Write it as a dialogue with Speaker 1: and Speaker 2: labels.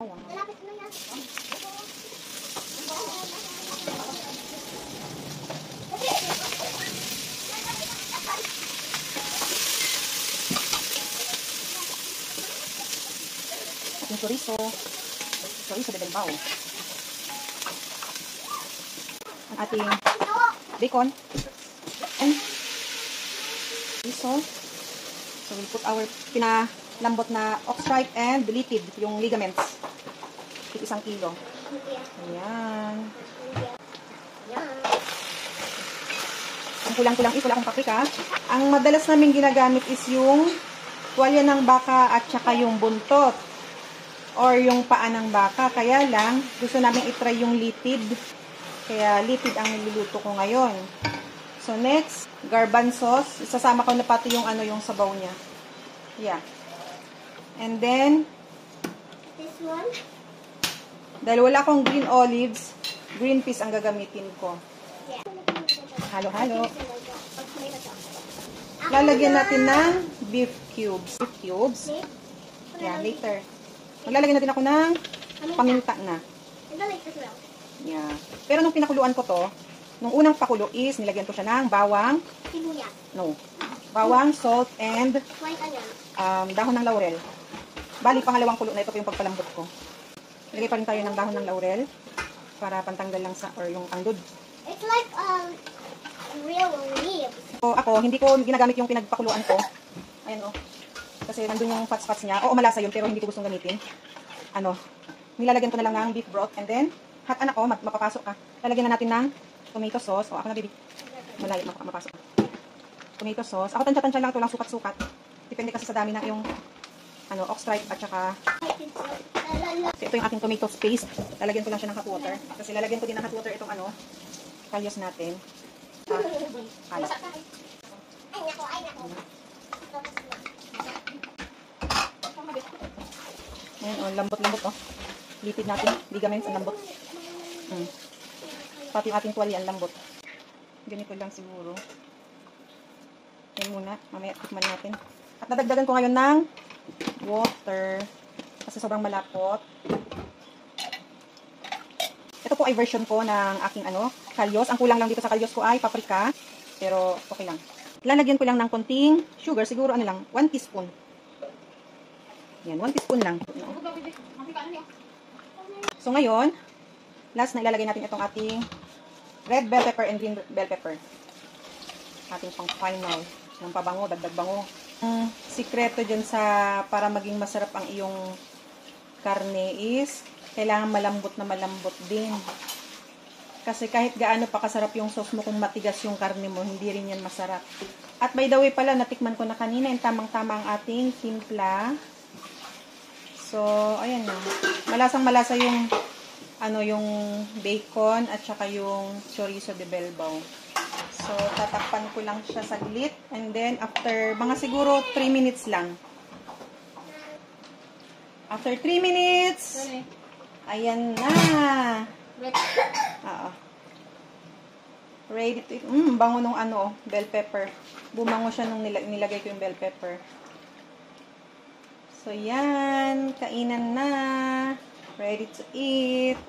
Speaker 1: Ating chorizo. Chorizo de Bilbao. Ang ating bacon. And chorizo. So we'll put our pinalambot na ox stripe and deleted yung ligaments. Tig isang kilo. Ayan.
Speaker 2: Yan.
Speaker 1: Ang kulang-kulang is wala akong paprika. Ang madalas namin ginagamit is yung tuwalya ng baka at saka yung buntot or yung paa ng baka. Kaya lang, gusto namin itry yung litid. Kaya litid ang niluluto ko ngayon. So next, garbanzos. Isasama ko na pati yung ano yung sabaw niya. Yeah. And then,
Speaker 2: This one.
Speaker 1: Dahil wala akong green olives, green peas ang gagamitin ko. Halo-halo. Lalagyan natin ng beef cubes. Beef cubes. Yeah, later. Maglalagyan natin ako ng paminta na. Yeah. Pero nung pinakuluan ko to, nung unang pakulo is, nilagyan ko siya ng bawang,
Speaker 2: Sibuyas.
Speaker 1: no, bawang, salt, and um, dahon ng laurel. Bali, pangalawang kulo na ito yung pagpalambot ko. Lagay pa rin tayo ng dahon ng laurel para pantanggal lang sa, or yung andod.
Speaker 2: It's like um real leaves.
Speaker 1: So, ako, hindi ko ginagamit yung pinagpakuluan ko. Ayan, oh. Kasi nandun yung fats-fats niya. Oo, malasa yun, pero hindi ko gustong gamitin. Ano, nilalagyan ko na lang ng beef broth. And then, hot anak ko, mag- mapapasok ka. Lalagyan na natin ng tomato sauce. O, ako na, baby. Malayo, map- mapapasok. Tomato sauce. Ako, tansya-tansya lang ito lang, sukat-sukat. Depende kasi sa dami ng yung, ano, ox stripe at saka, so, ito yung aking tomato paste. Lalagyan ko lang siya ng hot water. Kasi lalagyan ko din ng hot water itong, ano, kalyos natin. Ah, halat.
Speaker 2: Ay, nako, ay, nako.
Speaker 1: Ayan, oh, lambot-lambot, oh. Lipid natin. Ligaments, ang lambot. Mm. Pati yung ating tuwalya, ang lambot. Ganito lang siguro. Yan muna. Mamaya, tikman natin. At nadagdagan ko ngayon ng water. Kasi sobrang malapot. Ito po ay version ko ng aking ano, kalyos. Ang kulang lang dito sa kalyos ko ay paprika. Pero okay lang. Lalagyan ko lang ng konting sugar. Siguro ano lang, 1 teaspoon. Yan, 1 teaspoon lang. So ngayon, last na ilalagay natin itong ating red bell pepper and green bell pepper. Ating pang final. Ng pabango, dagdag bango. Ang sikreto dyan sa para maging masarap ang iyong karne is kailangan malambot na malambot din. Kasi kahit gaano pa kasarap yung sauce mo kung matigas yung karne mo, hindi rin yan masarap. At by the way pala, natikman ko na kanina, yung tamang-tama ang ating timpla. So, ayan na. Malasang malasa yung ano yung bacon at saka yung chorizo de Belbao. So, tatakpan ko lang siya saglit. And then, after mga siguro 3 minutes lang. After 3 minutes, ayan na. Oo. Ready to eat. Mm, bango nung ano, bell pepper. Bumango siya nung nila- nilagay ko yung bell pepper. So, yan. Kainan na. Ready to eat.